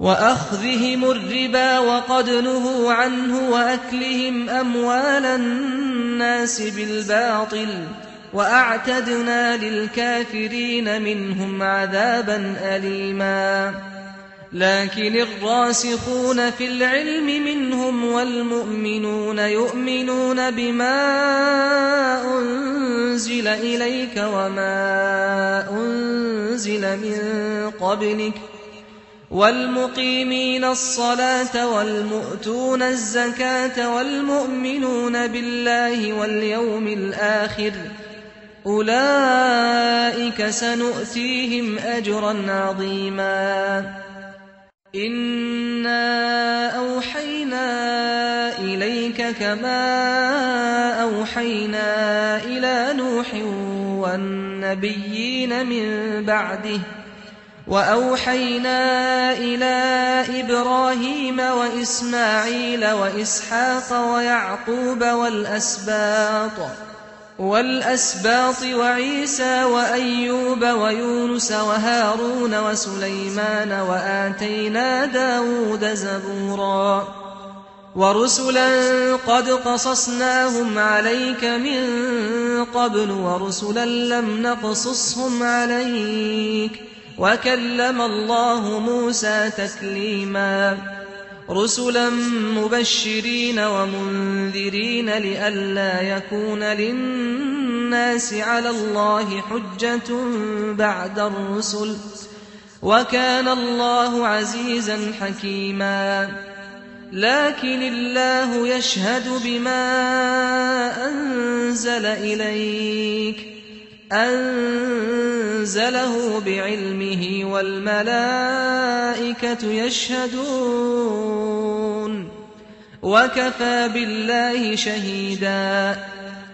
وأخذهم الربا وقد نهوا عنه وأكلهم أموال الناس بالباطل وأعتدنا للكافرين منهم عذابا أليما. لكن الراسخون في العلم منهم والمؤمنون يؤمنون بما أنزل إليك وما أنزل من قبلك والمقيمين الصلاة والمؤتون الزكاة والمؤمنون بالله واليوم الآخر أولئك سنؤتيهم أجرا عظيما. إنا أوحينا إليك كما أوحينا إلى نوح والنبيين من بعده وأوحينا إلى إبراهيم وإسماعيل وإسحاق ويعقوب والأسباط والأسباط وعيسى وأيوب ويونس وهارون وسليمان وآتينا داود زبورا. ورسلا قد قصصناهم عليك من قبل ورسلا لم نقصصهم عليك. وكلم الله موسى تكليما رسلا مبشرين ومنذرين لئلا يكون للناس على الله حجة بعد الرسل وكان الله عزيزا حكيما لكن الله يشهد بما أنزل إليك أنزله بعلمه والملائكة يشهدون وكفى بالله شهيدا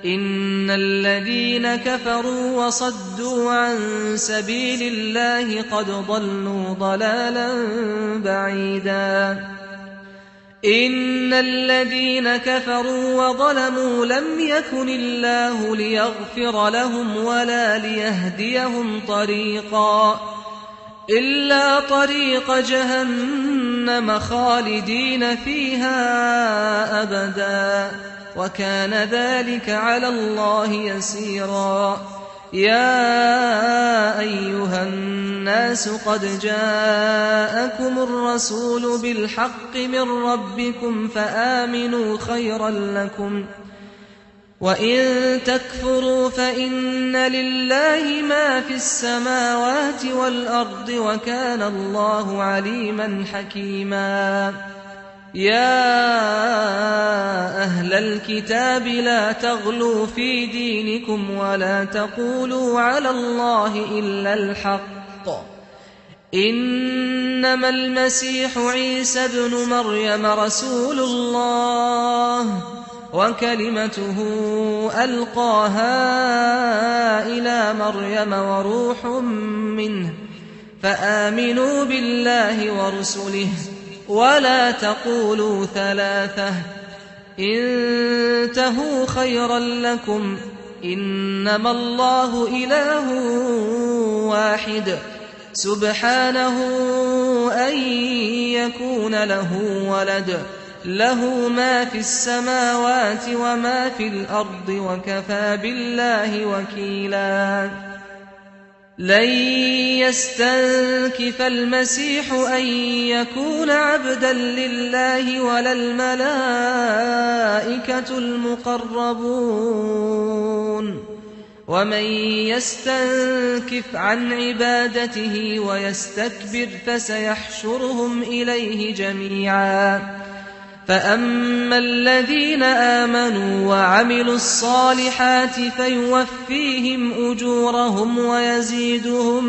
إن الذين كفروا وصدوا عن سبيل الله قد ضلوا ضلالا بعيدا إن الذين كفروا وظلموا لم يكن الله ليغفر لهم ولا ليهديهم طريقا إلا طريق جهنم خالدين فيها أبدا وكان ذلك على الله يسيرا يا أيها الناس قد جاءكم الرسول بالحق من ربكم فآمنوا خيرا لكم وإن تكفروا فإن لله ما في السماوات والأرض وكان الله عليما حكيما يا أهل الكتاب لا تغلوا في دينكم ولا تقولوا على الله إلا الحق. إنما المسيح عيسى ابن مريم رسول الله وكلمته ألقاها إلى مريم وروح منه فآمنوا بالله ورسله. ولا تقولوا ثلاثة. انتهوا خيرا لكم. إنما الله إله واحد. سبحانه أن يكون له ولد. له ما في السماوات وما في الأرض وكفى بالله وكيلا. لن يستنكف المسيح أن يكون عبدا لله ولا الملائكة المقربون. ومن يستنكف عن عبادته ويستكبر فسيحشرهم إليه جميعا. فأما الذين آمنوا وعملوا الصالحات فيوفيهم أجورهم ويزيدهم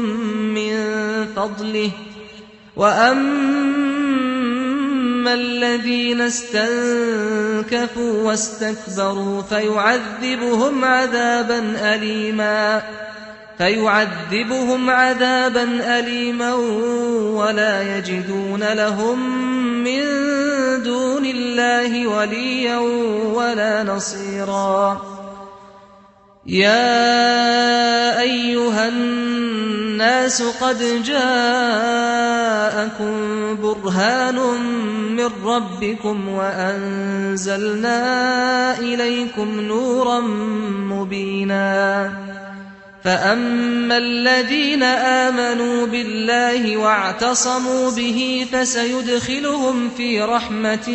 من فضله وأما الذين استنكفوا واستكبروا فيعذبهم عذابا أليما فيعذبهم عذابا أليما ولا يجدون لهم من دون الله وليا ولا نصيرا. يا أيها الناس قد جاءكم برهان من ربكم وأنزلنا إليكم نورا مبينا. فأما الذين آمنوا بالله واعتصموا به فسيدخلهم في رحمة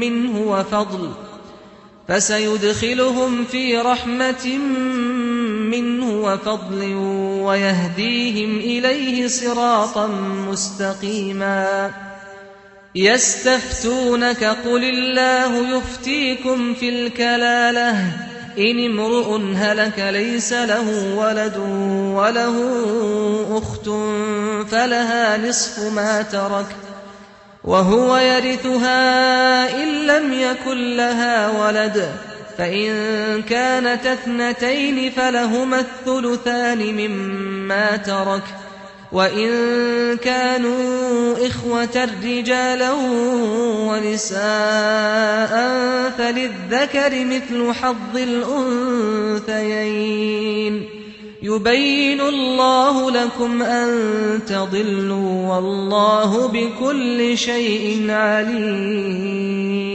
منه وفضل فسيدخلهم في رحمة منه وفضل ويهديهم إليه صراطا مستقيما يستفتونك قل الله يفتيكم في الكلالة إن امرؤ هلك ليس له ولد وله أخت فلها نصف ما ترك وهو يرثها إن لم يكن لها ولد فإن كانت اثنتين فلهما الثلثان مما ترك وإن كانوا إخوة رجالا ونساء فللذكر مثل حظ الأنثيين يبين الله لكم أن تضلوا والله بكل شيء عليم